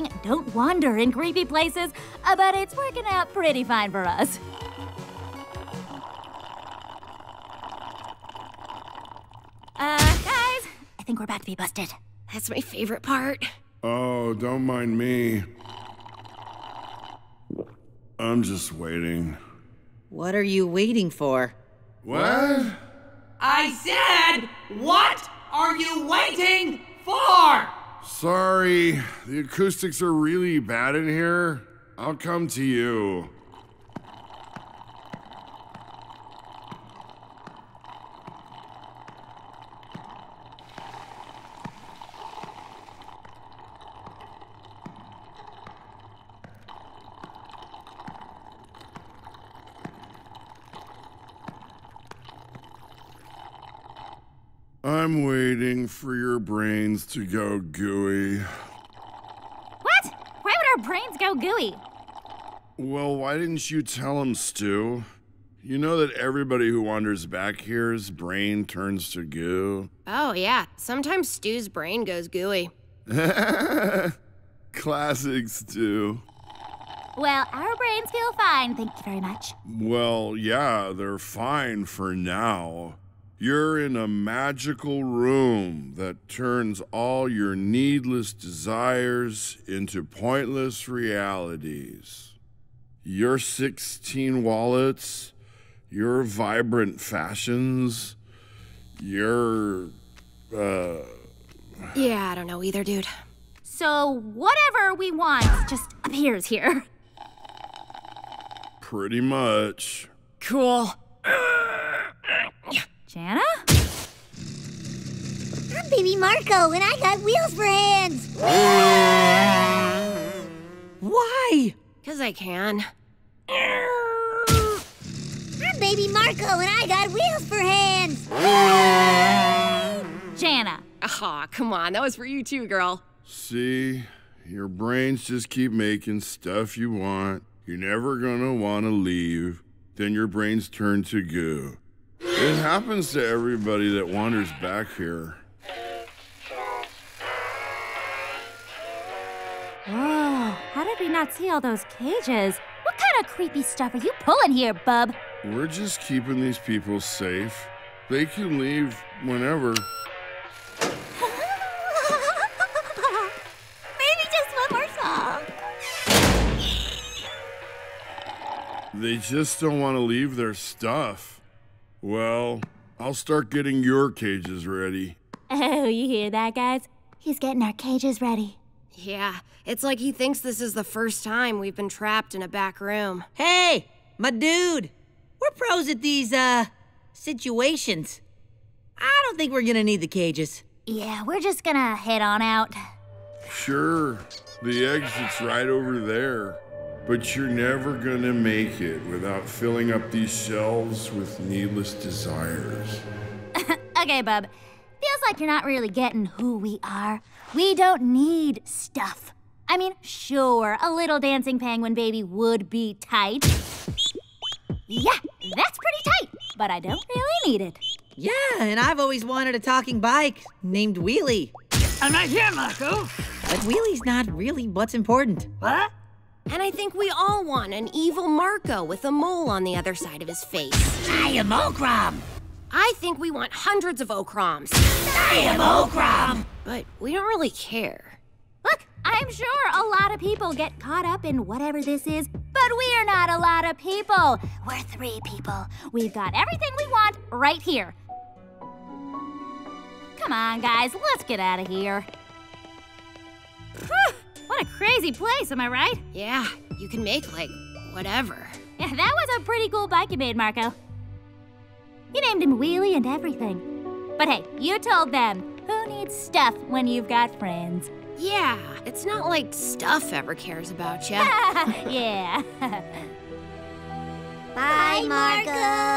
saying don't wander in creepy places, uh, but it's working out pretty fine for us. Uh, guys, I think we're about to be busted. That's my favorite part. Oh, don't mind me. I'm just waiting. What are you waiting for? What? I said, what are you waiting for? Sorry, the acoustics are really bad in here. I'll come to you. I'm waiting for your brains to go gooey. What? Why would our brains go gooey? Well, why didn't you tell him, Stu? You know that everybody who wanders back here's brain turns to goo. Oh, yeah. Sometimes Stu's brain goes gooey. Classic Stu. Well, our brains feel fine, thank you very much. Well, yeah, they're fine for now. You're in a magical room that turns all your needless desires into pointless realities. Your 16 wallets, your vibrant fashions, your. uh. Yeah, I don't know either, dude. So, whatever we want just appears here. Pretty much. Cool. Janna? I'm baby Marco, and I got wheels for hands. Why? Because I can. I'm baby Marco, and I got wheels for hands. Janna. Aw, come on. That was for you too, girl. See, your brains just keep making stuff you want. You're never gonna wanna leave. Then your brains turn to goo. It happens to everybody that wanders back here. Whoa, how did we not see all those cages? What kind of creepy stuff are you pulling here, bub? We're just keeping these people safe. They can leave whenever. Maybe just one more song. They just don't want to leave their stuff. Well, I'll start getting your cages ready. Oh, you hear that, guys? He's getting our cages ready. Yeah, it's like he thinks this is the first time we've been trapped in a back room. Hey, my dude. We're pros at these, uh, situations. I don't think we're gonna need the cages. Yeah, we're just gonna head on out. Sure, the exit's right over there. But you're never gonna make it without filling up these shelves with needless desires. Okay, bub. Feels like you're not really getting who we are. We don't need stuff. I mean, sure, a little dancing penguin baby would be tight. Yeah, that's pretty tight, but I don't really need it. Yeah, and I've always wanted a talking bike named Wheelie. I'm right here, Marco. But Wheelie's not really what's important. What? And I think we all want an evil Marco with a mole on the other side of his face. I am Okram. I think we want hundreds of Okrams. I am Okram. But we don't really care. Look, I'm sure a lot of people get caught up in whatever this is, but we're not a lot of people. We're three people. We've got everything we want right here. Come on, guys, let's get out of here. Whew, what a crazy place, am I right? Yeah, you can make, like, whatever. Yeah, that was a pretty cool bike you made, Marco. You named him Wheelie and everything. But hey, you told them who needs stuff when you've got friends. Yeah, it's not like stuff ever cares about you. yeah. Bye, Marco.